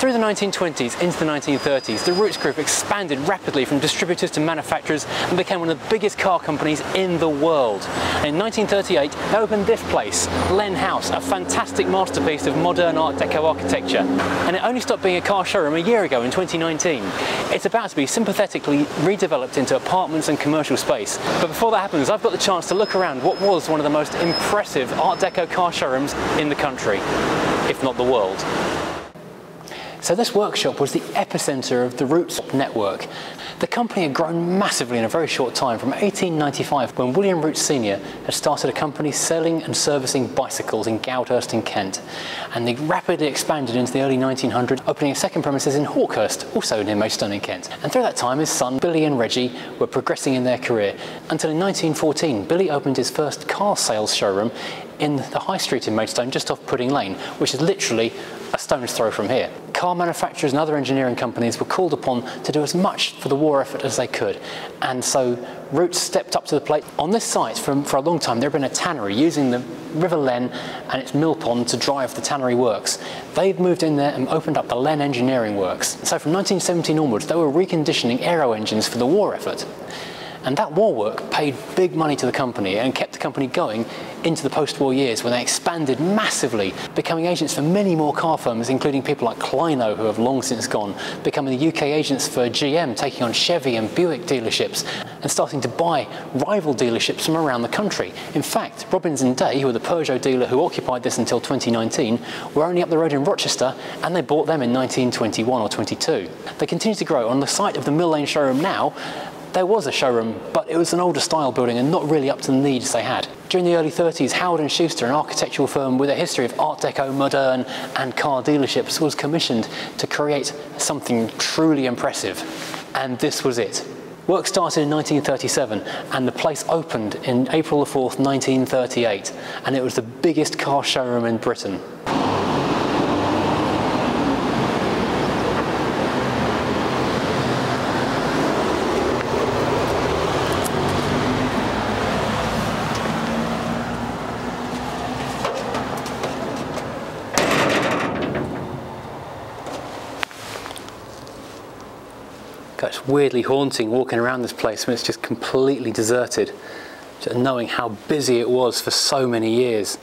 Through the 1920s into the 1930s, the Rootes Group expanded rapidly from distributors to manufacturers and became one of the biggest car companies in the world. And in 1938, they opened this place, Len House, a fantastic masterpiece of modern Art Deco architecture. And it only stopped being a car showroom a year ago in 2019. It's about to be sympathetically redeveloped into apartments and commercial space. But before that happens, I've got the chance to look around what was one of the most impressive Art Deco car showrooms in the country, if not the world. So this workshop was the epicenter of the Rootes network. The company had grown massively in a very short time from 1895 when William Rootes Sr. had started a company selling and servicing bicycles in Goudhurst in Kent. And they rapidly expanded into the early 1900s, opening a second premises in Hawkhurst, also near Maidstone in Kent. And through that time, his son Billy and Reggie were progressing in their career until in 1914, Billy opened his first car sales showroom in the high street in Maidstone, just off Pudding Lane, which is literally a stone's throw from here. Car manufacturers and other engineering companies were called upon to do as much for the war effort as they could. And so Rootes stepped up to the plate. On this site, for, for a long time, there had been a tannery using the River Len and its mill pond to drive the tannery works. They've moved in there and opened up the Len Engineering Works. So from 1917 onwards, they were reconditioning aero engines for the war effort. And that war work paid big money to the company and kept the company going into the post-war years when they expanded massively, becoming agents for many more car firms, including people like Clyno, who have long since gone, becoming the UK agents for GM, taking on Chevy and Buick dealerships, and starting to buy rival dealerships from around the country. In fact, Robbins and Day, who were the Peugeot dealer who occupied this until 2019, were only up the road in Rochester, and they bought them in 1921 or 22. They continue to grow. On the site of the Mill Lane showroom now, there was a showroom, but it was an older style building and not really up to the needs they had. During the early 30s, Howard and Souster, an architectural firm with a history of Art Deco, modern and car dealerships, was commissioned to create something truly impressive. And this was it. Work started in 1937 and the place opened in April 4th, 1938. And it was the biggest car showroom in Britain. It's weirdly haunting walking around this place when it's just completely deserted, just knowing how busy it was for so many years.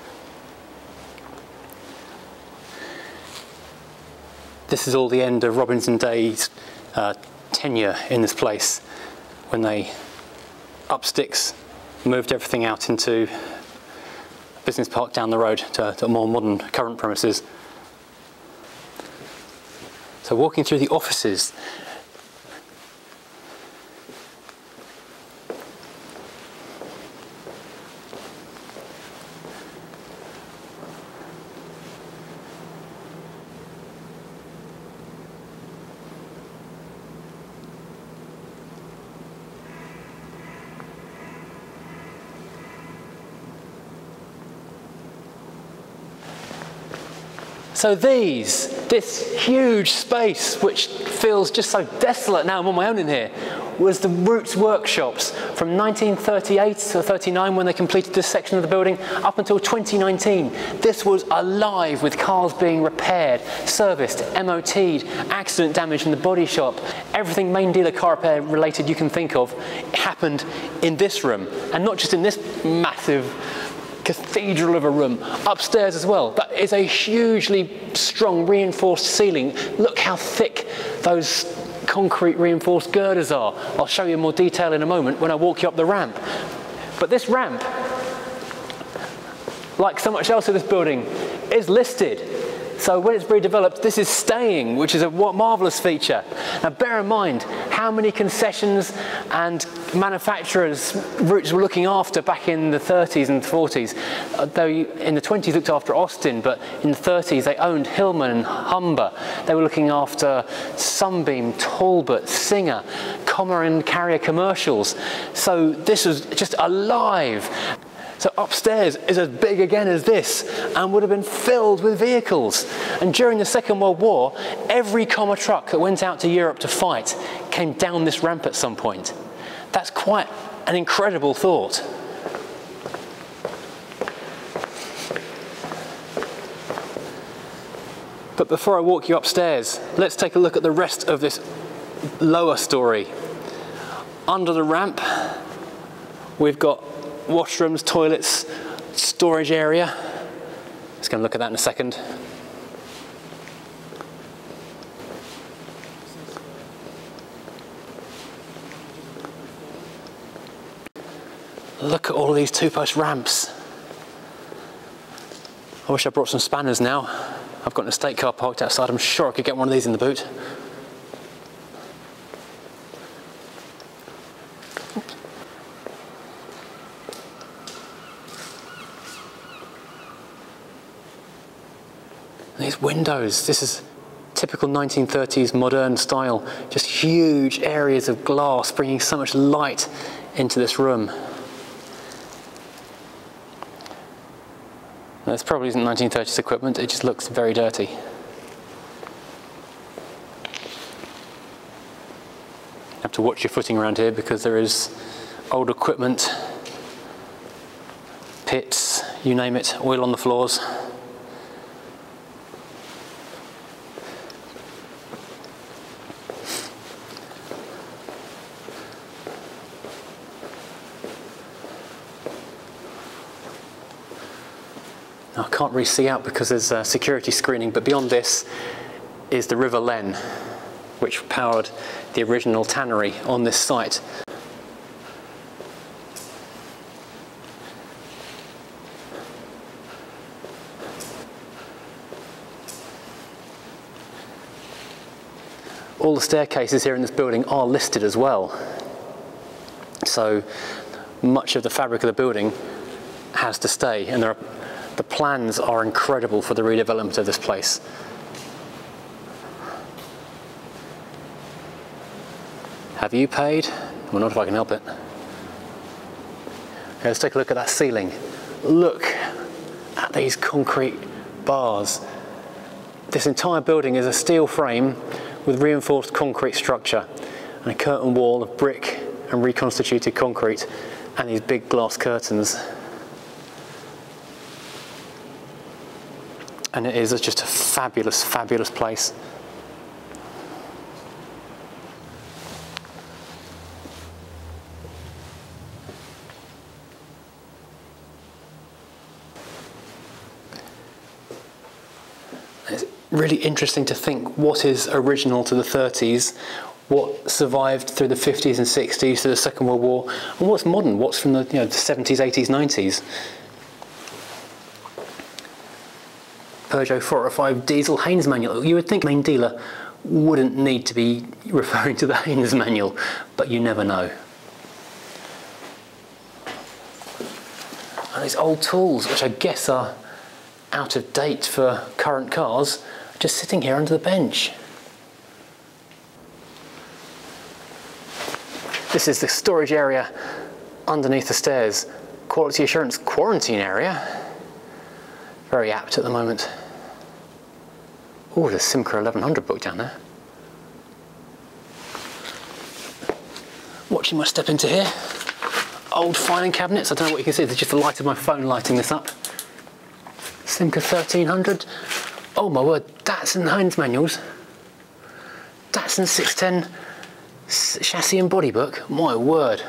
This is all the end of Robbins and Day's uh, tenure in this place when they up sticks, moved everything out into a business park down the road to, to more modern current premises. So walking through the offices, So these, this huge space, which feels just so desolate now I'm on my own in here, was the Rootes workshops from 1938 to 39 when they completed this section of the building up until 2019. This was alive with cars being repaired, serviced, MOT'd, accident damage in the body shop. Everything main dealer car repair related you can think of happened in this room and not just in this massive cathedral of a room. Upstairs as well, that is a hugely strong reinforced ceiling. Look how thick those concrete reinforced girders are. I'll show you more detail in a moment when I walk you up the ramp. But this ramp, like so much else in this building, is listed so when it's redeveloped, this is staying, which is a marvelous feature. Now bear in mind how many concessions and manufacturers Rootes were looking after back in the 30s and 40s. Uh, though in the 20s looked after Austin, but in the 30s they owned Hillman and Humber. They were looking after Sunbeam, Talbot, Singer, Commer and Karrier commercials. So this was just alive. So upstairs is as big again as this and would have been filled with vehicles. And during the Second World War, every Commer truck that went out to Europe to fight came down this ramp at some point. That's quite an incredible thought. But before I walk you upstairs, let's take a look at the rest of this lower story. Under the ramp, we've got washrooms, toilets, storage area. Just going to look at that in a second. Look at all these two-post ramps. I wish I brought some spanners now. I've got an estate car parked outside. I'm sure I could get one of these in the boot. These windows, this is typical 1930s modern style. Just huge areas of glass bringing so much light into this room. This probably isn't 1930s equipment, it just looks very dirty. You have to watch your footing around here because there is old equipment, pits, you name it, oil on the floors. Can't really see out because there's security screening, but beyond this is the River Len, which powered the original tannery on this site. All the staircases here in this building are listed as well. So much of the fabric of the building has to stay and there are the plans are incredible for the redevelopment of this place. Have you paid? Well, not if I can help it. Okay, let's take a look at that ceiling. Look at these concrete bars. This entire building is a steel frame with reinforced concrete structure and a curtain wall of brick and reconstituted concrete and these big glass curtains. And it is just a fabulous, fabulous place. It's really interesting to think what is original to the 30s, what survived through the 50s and 60s to the Second World War, and what's modern, what's from the, you know, the 70s, 80s, 90s. Peugeot 405 diesel Haynes manual. You would think main dealer wouldn't need to be referring to the Haynes manual, but you never know. And these old tools, which I guess are out of date for current cars, just sitting here under the bench. This is the storage area underneath the stairs. Quality assurance quarantine area. Very apt at the moment. Oh, there's Simca 1100 book down there. Watching my step into here. Old filing cabinets. I don't know what you can see. There's just the light of my phone lighting this up. Simca 1300. Oh my word, Datsun Haynes manuals. Datsun 610 chassis and body book. My word.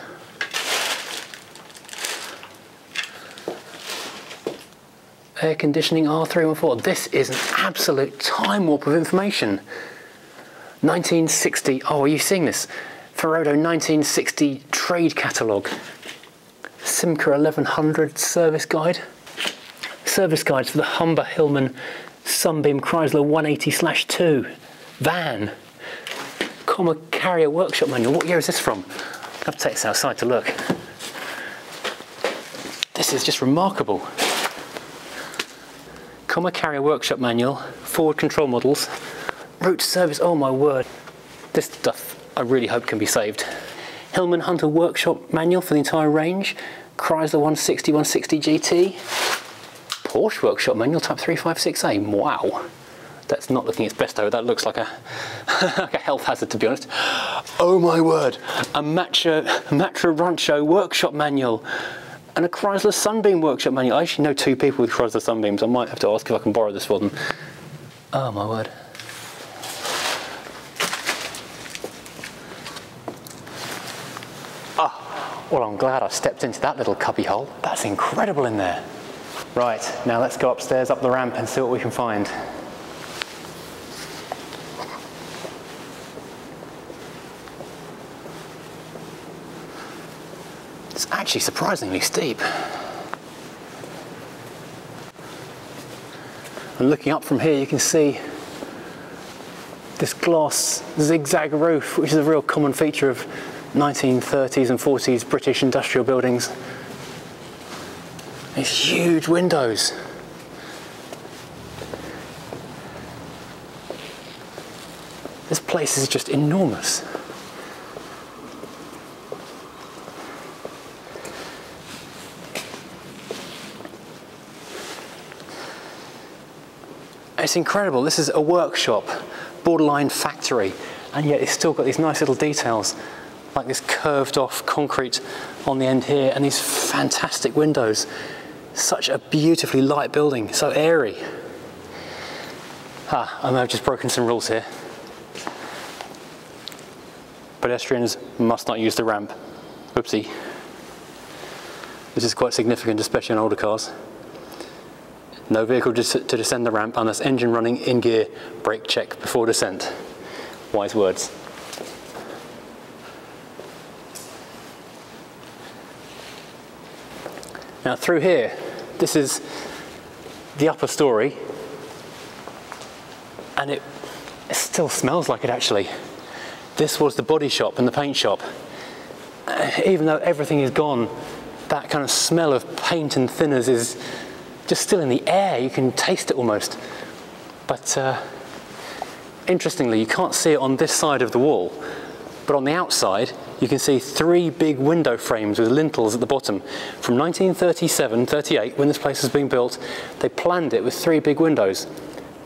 Air conditioning R314. This is an absolute time warp of information. 1960, oh, are you seeing this? Ferodo 1960 trade catalogue. Simca 1100 service guide. Service guides for the Humber Hillman Sunbeam Chrysler 180-2 van. Commer Karrier workshop manual. What year is this from? I have to take this outside to look. This is just remarkable. Commer Karrier Workshop Manual, forward control models, Rootes service, oh my word. This stuff I really hope can be saved. Hillman Hunter Workshop Manual for the entire range, Chrysler 160, 160 GT, Porsche Workshop Manual Type 356A, wow. That's not looking its best though, that looks like a, like a health hazard to be honest. Oh my word, a Matra, Rancho Workshop Manual and a Chrysler Sunbeam workshop manual. I actually know two people with Chrysler Sunbeams. I might have to ask if I can borrow this for them. Oh my word. Ah, well I'm glad I stepped into that little cubbyhole. That's incredible in there. Right, now let's go upstairs up the ramp and see what we can find. It's actually surprisingly steep. And looking up from here, you can see this glass zigzag roof, which is a real common feature of 1930s and 40s British industrial buildings. These huge windows. This place is just enormous. It's incredible. This is a workshop, borderline factory, and yet it's still got these nice little details, like this curved off concrete on the end here, and these fantastic windows. Such a beautifully light building, so airy. Ah, I may have just broken some rules here. Pedestrians must not use the ramp. Oopsie. This is quite significant, especially on older cars. No vehicle to descend the ramp unless engine running in gear, brake check before descent. Wise words. Now through here, this is the upper story and it, it still smells like it actually. This was the body shop and the paint shop. Uh, even though everything is gone, that kind of smell of paint and thinners is just still in the air. You can taste it almost. But uh, interestingly, you can't see it on this side of the wall. But on the outside, you can see three big window frames with lintels at the bottom. From 1937, 38, when this place was being built, they planned it with three big windows.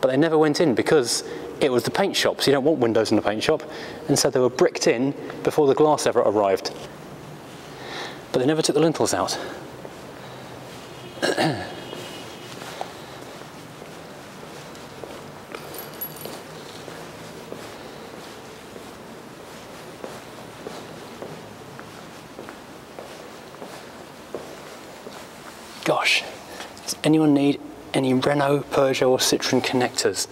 But they never went in because it was the paint shop, so you don't want windows in the paint shop. And so they were bricked in before the glass ever arrived. But they never took the lintels out. anyone need any Renault, Peugeot or Citroen connectors?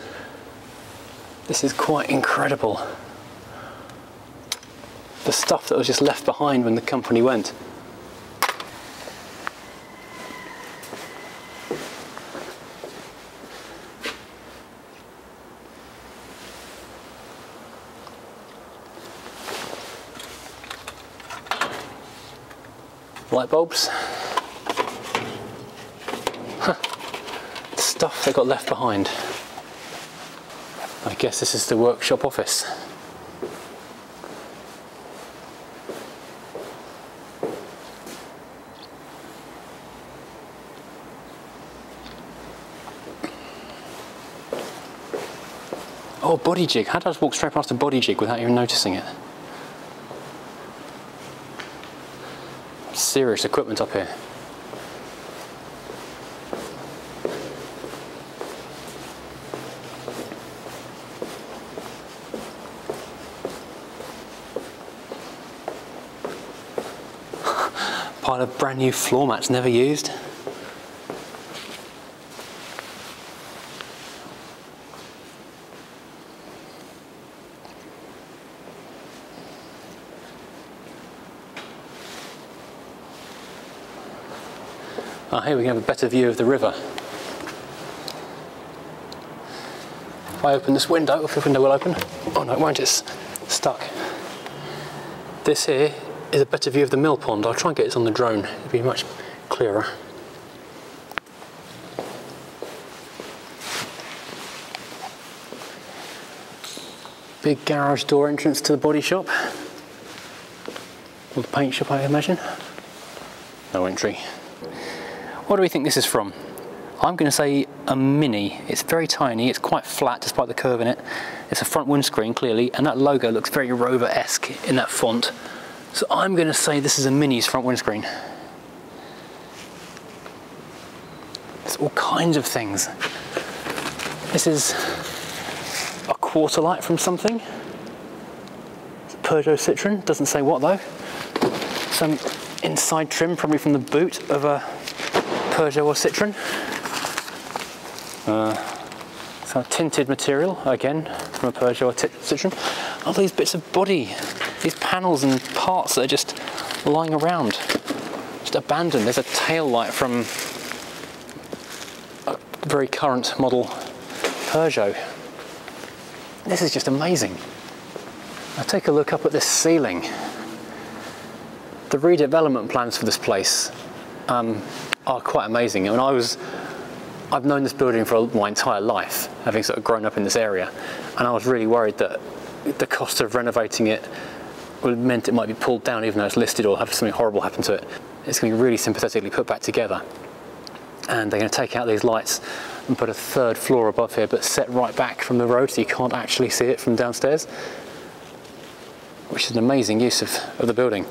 This is quite incredible. The stuff that was just left behind when the company went. Light bulbs. They got left behind. I guess this is the workshop office. Oh, body jig. How did I just walk straight past a body jig without even noticing it? Serious equipment up here. Pile of brand new floor mats never used. Ah, here we have a better view of the river. If I open this window, if the window will open, oh no it won't, it's stuck. This here is a better view of the mill pond. I'll try and get this on the drone, it'll be much clearer. Big garage door entrance to the body shop. Or the paint shop, I imagine. No entry. What do we think this is from? I'm going to say a Mini. It's very tiny, it's quite flat despite the curve in it. It's a front windscreen clearly, and that logo looks very Rover-esque in that font. So I'm going to say this is a Mini's front windscreen. There's all kinds of things. This is a quarter light from something. It's Peugeot Citroen, doesn't say what though. Some inside trim, probably from the boot of a Peugeot or Citroen. Uh, some tinted material, again, from a Peugeot or Citroen. All these bits of body, these panels and parts that are just lying around, just abandoned. There's a tail light from a very current model Peugeot. This is just amazing. Now take a look up at this ceiling. The redevelopment plans for this place um, are quite amazing. I mean, I was, I've known this building for my entire life, having sort of grown up in this area, and I was really worried that the cost of renovating it meant it might be pulled down even though it's listed or have something horrible happen to it. It's going to be really sympathetically put back together. And they're going to take out these lights and put a third floor above here, but set right back from the road so you can't actually see it from downstairs, which is an amazing use of, of the building.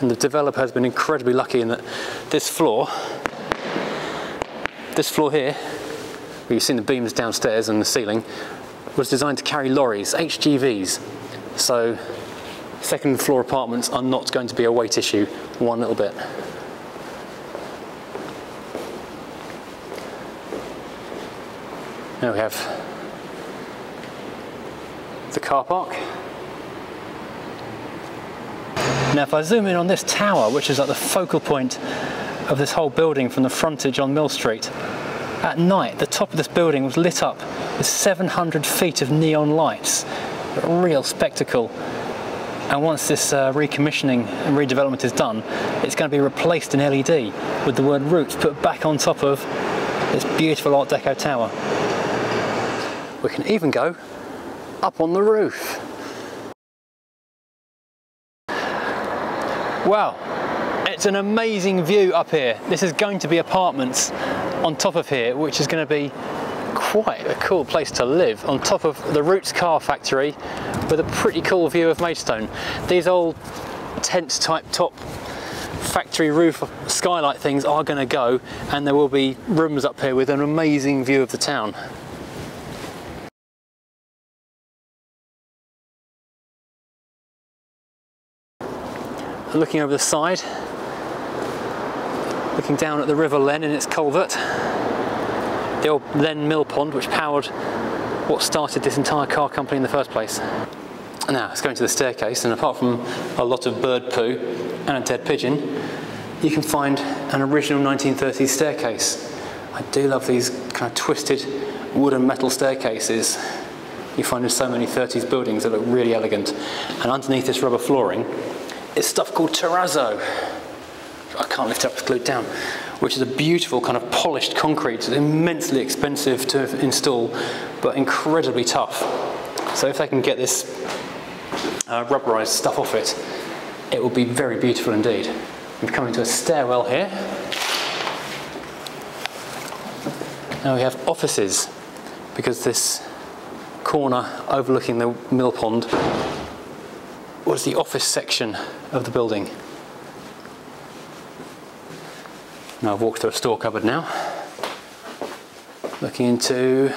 And the developer has been incredibly lucky in that this floor, this floor here, where you've seen the beams downstairs and the ceiling, was designed to carry lorries, HGVs. So second floor apartments are not going to be a weight issue one little bit. Now we have the car park. Now if I zoom in on this tower, which is at the focal point of this whole building from the frontage on Mill Street, at night the top of this building was lit up with 700 feet of neon lights. A real spectacle. And once this uh, recommissioning and redevelopment is done, it's going to be replaced in LED with the word Rootes put back on top of this beautiful Art Deco tower. We can even go up on the roof. Wow, it's an amazing view up here. This is going to be apartments on top of here, which is going to be quite a cool place to live on top of the Rootes car factory with a pretty cool view of Maidstone. These old tent type top factory roof skylight things are going to go and there will be rooms up here with an amazing view of the town. Looking over the side, looking down at the River Len in its culvert, the old Len Mill Pond which powered what started this entire car company in the first place. Now, let's go into the staircase, and apart from a lot of bird poo and a dead pigeon, you can find an original 1930s staircase. I do love these kind of twisted wood and metal staircases you find in so many 30s buildings that look really elegant. And underneath this rubber flooring is stuff called terrazzo. I can't lift it up, it's glued down, which is a beautiful kind of polished concrete. It's immensely expensive to install, but incredibly tough. So if they can get this uh, rubberized stuff off it, it will be very beautiful indeed. We've come into a stairwell here. Now we have offices, because this corner overlooking the mill pond was the office section of the building. Now I've walked through a store cupboard now, looking into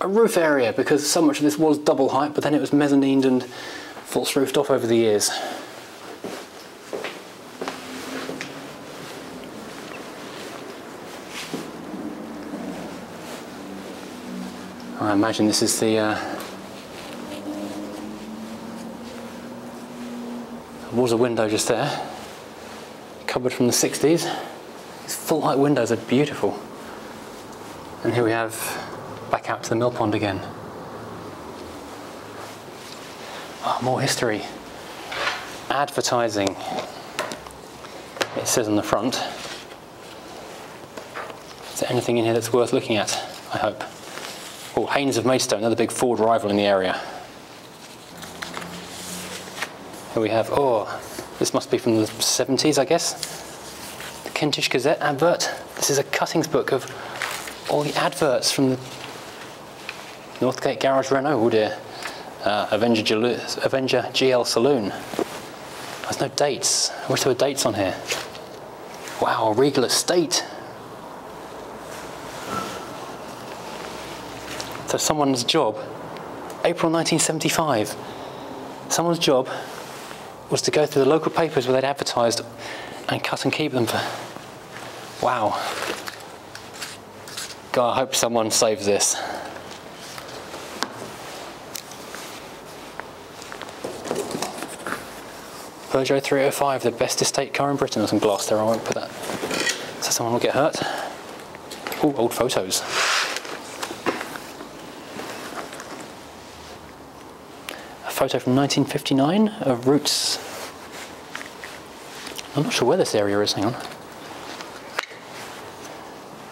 a roof area because so much of this was double height, but then it was mezzanined and false roofed off over the years. I imagine this is the uh, was a window just there, cupboard from the 60s. These full height windows are beautiful. And here we have back out to the mill pond again. Oh, more history. Advertising. It says on the front. Is there anything in here that's worth looking at? I hope. Oh, Haynes of Maidstone, another big Ford rival in the area. Here we have, oh, this must be from the 70s, I guess. The Kentish Gazette advert. This is a cuttings book of all the adverts from the Northgate Garage Renault, oh dear. Uh, Avenger, GL, Avenger GL Saloon. There's no dates. I wish there were dates on here. Wow, Regal Estate. So someone's job, April 1975, someone's job was to go through the local papers where they'd advertised and cut and keep them for. Wow. God, I hope someone saves this. Peugeot 305, the best estate car in Britain. There's some glass there, I won't put that. So someone will get hurt. Oh, old photos. Photo from 1959 of Rootes. I'm not sure where this area is, hang on.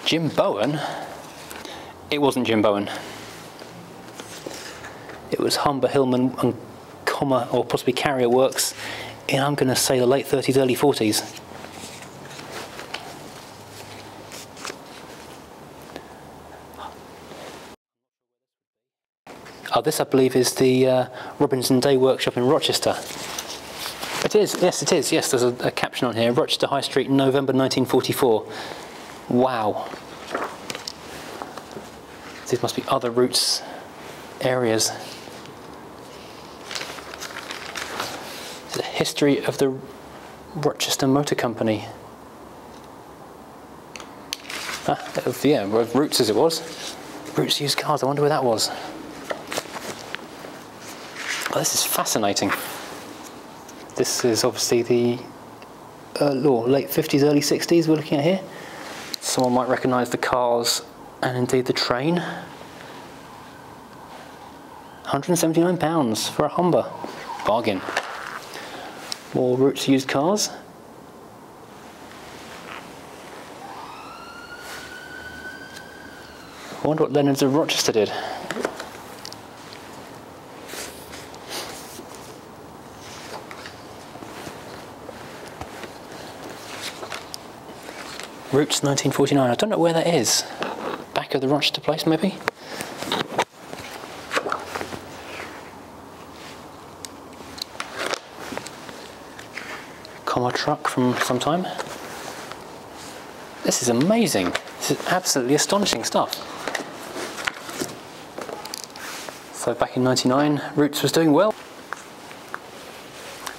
Jim Bowen? It wasn't Jim Bowen. It was Humber Hillman and Commer, or possibly Karrier Works in, I'm going to say, the late 30s, early 40s. This I believe is the uh, Robbins and Day Workshop in Rochester. It is, yes it is, yes, there's a, a caption on here, Rochester High Street, November 1944. Wow. These must be other Rootes areas. The history of the Rochester Motor Company. Ah, yeah, Rootes as it was. Rootes used cars, I wonder where that was. Oh, this is fascinating. This is obviously the uh, late 50s, early 60s we're looking at here. Someone might recognise the cars and indeed the train. £179 for a Humber. Bargain. More Rootes used cars. I wonder what Leonard's of Rochester did. Rootes 1949. I don't know where that is. Back of the Rochester place, maybe? Commer truck from some time. This is amazing. This is absolutely astonishing stuff. So back in 99, Rootes was doing well.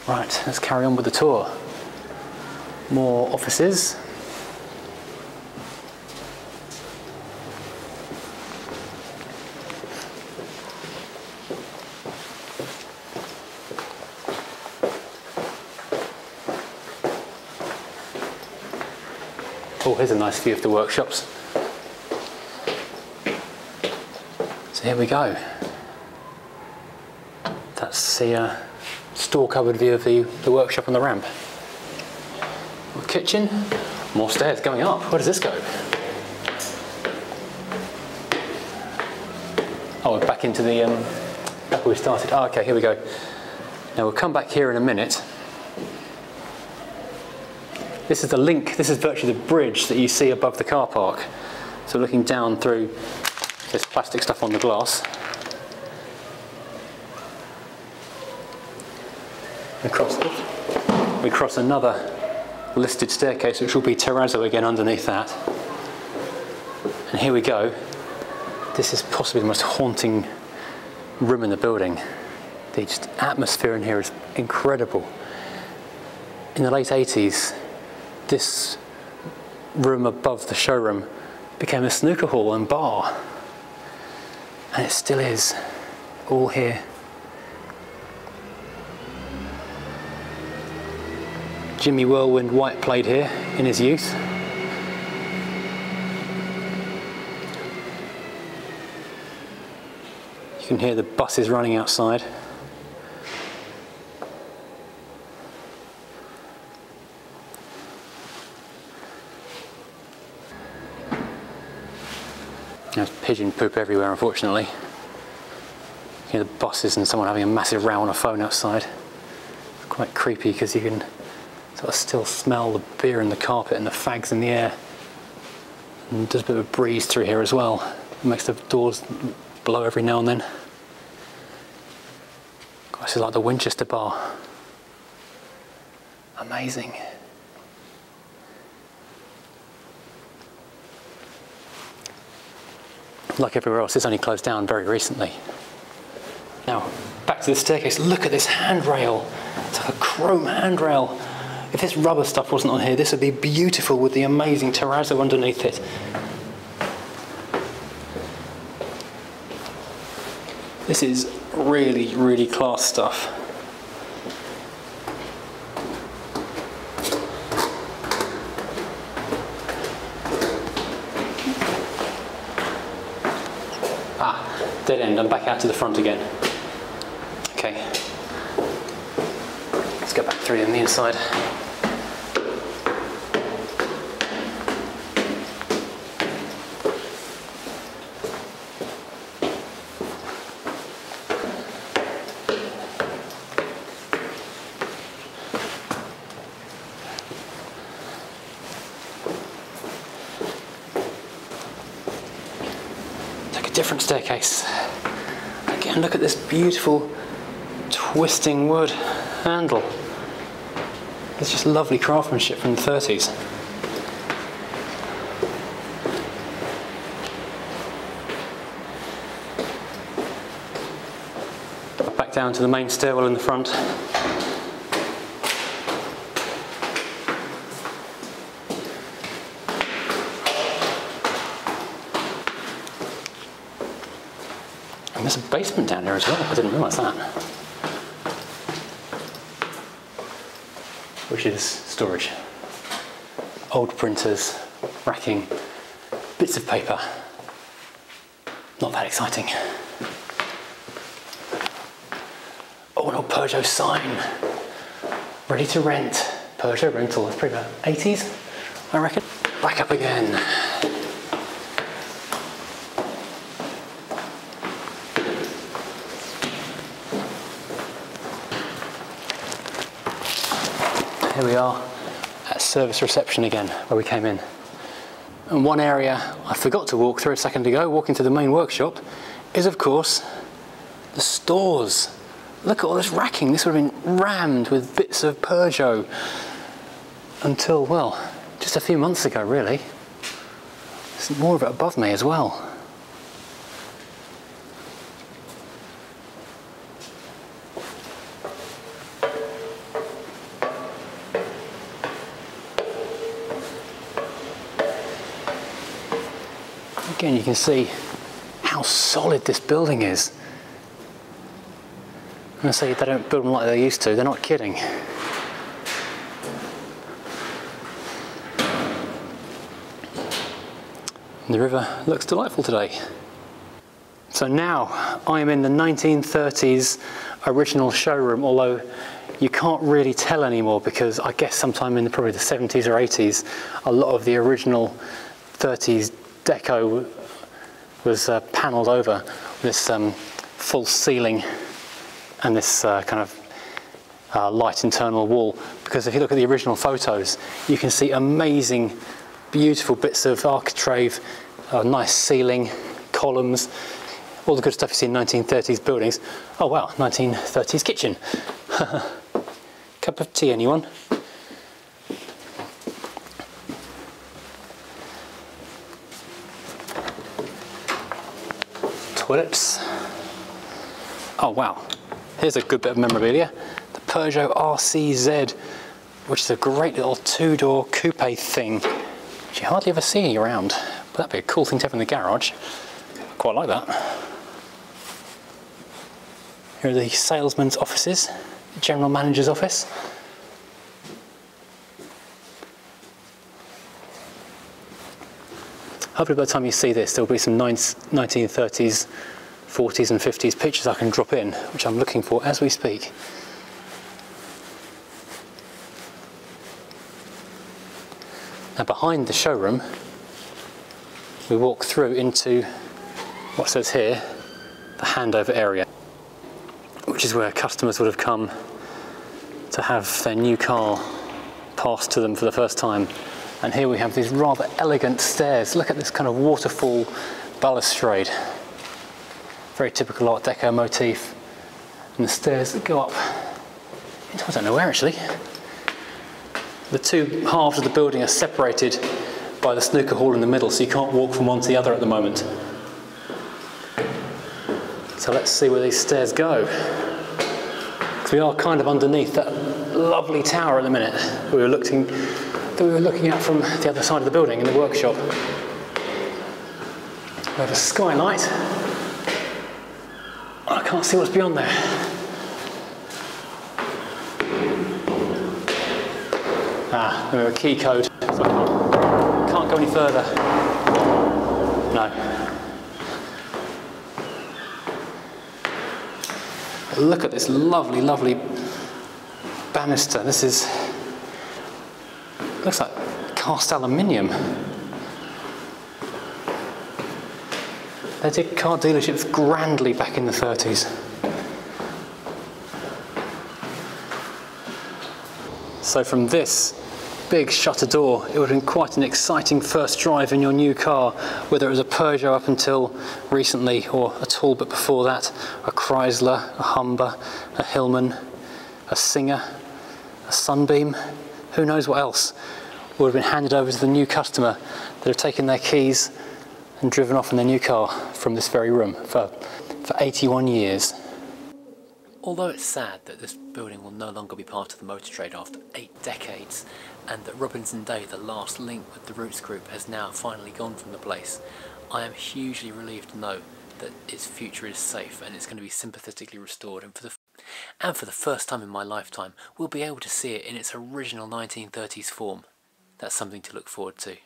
Right, let's carry on with the tour. More offices. Oh, here's a nice view of the workshops. So here we go. That's the uh, store cupboard view of the, the workshop on the ramp. kitchen, more stairs going up. Where does this go? Oh, we're back into the, um, back where we started. Oh, okay, here we go. Now we'll come back here in a minute this is the link, this is virtually the bridge that you see above the car park. So looking down through this plastic stuff on the glass. We cross, we cross another listed staircase which will be terrazzo again underneath that. And here we go. This is possibly the most haunting room in the building. The just atmosphere in here is incredible. In the late 80s, this room above the showroom became a snooker hall and bar. And it still is, all here. Jimmy Whirlwind White played here in his youth. You can hear the buses running outside. There's pigeon poop everywhere, unfortunately. You the buses and someone having a massive row on a phone outside. Quite creepy because you can sort of still smell the beer in the carpet and the fags in the air. And there's a bit of a breeze through here as well. It makes the doors blow every now and then. This is like the Winchester bar. Amazing. Like everywhere else, it's only closed down very recently. Now, back to the staircase. Look at this handrail. It's like a chrome handrail. If this rubber stuff wasn't on here, this would be beautiful with the amazing terrazzo underneath it. This is really, really class stuff. Back out to the front again. Okay. Let's go back through on the inside. Take a different staircase. Again, look at this beautiful twisting wood handle. It's just lovely craftsmanship from the 30s. Back down to the main stairwell in the front. And there's a basement down there as well. I didn't realise that. Which is storage. Old printers, racking, bits of paper. Not that exciting. Oh, an old Peugeot sign. Ready to rent. Peugeot rental. It's probably about 80s, I reckon. Back up again. We are at service reception again, where we came in. And one area I forgot to walk through a second ago, walking to the main workshop, is of course the stores. Look at all this racking. This would have been rammed with bits of Peugeot until, well, just a few months ago, really. There's more of it above me as well. Can see how solid this building is. I'm to say they don't build them like they used to, they're not kidding. The river looks delightful today. So now I am in the 1930s original showroom, although you can't really tell anymore because I guess sometime in the, probably the 70s or 80s, a lot of the original 30s deco was uh, panelled over this um, false ceiling and this uh, kind of uh, light internal wall. Because if you look at the original photos, you can see amazing, beautiful bits of architrave, uh, nice ceiling, columns, all the good stuff you see in 1930s buildings. Oh wow, 1930s kitchen. Cup of tea, anyone? Toilets. Oh wow, here's a good bit of memorabilia. The Peugeot RCZ, which is a great little two-door coupe thing, which you hardly ever see around. But that'd be a cool thing to have in the garage. Quite like that. Here are the salesman's offices, the general manager's office. Hopefully by the time you see this, there'll be some 1930s, 40s and 50s pictures I can drop in, which I'm looking for as we speak. Now behind the showroom, we walk through into what says here, the handover area, which is where customers would have come to have their new car passed to them for the first time. And here we have these rather elegant stairs. Look at this kind of waterfall balustrade. Very typical Art Deco motif. And the stairs that go up into I don't know where actually. The two halves of the building are separated by the snooker hall in the middle, so you can't walk from one to the other at the moment. So let's see where these stairs go. Because we are kind of underneath that lovely tower at the minute we were looking that we were looking at from the other side of the building in the workshop. We have a skylight. I can't see what's beyond there. Ah, we have a key code, so can't, can't go any further. No. Look at this lovely, lovely banister. This is, looks like cast aluminium. They did car dealerships grandly back in the 30s. So from this big shutter door, it would have been quite an exciting first drive in your new car, whether it was a Peugeot up until recently or a Talbot before that, a Chrysler, a Humber, a Hillman, a Singer, a Sunbeam, who knows what else would have been handed over to the new customer that have taken their keys and driven off in their new car from this very room for, for 81 years. Although it's sad that this building will no longer be part of the motor trade after eight decades, and that Robbins and Day, the last link with the Rootes Group, has now finally gone from the place, I am hugely relieved to know that its future is safe and it's going to be sympathetically restored and for the and for the first time in my lifetime we'll be able to see it in its original 1930s form. That's something to look forward to.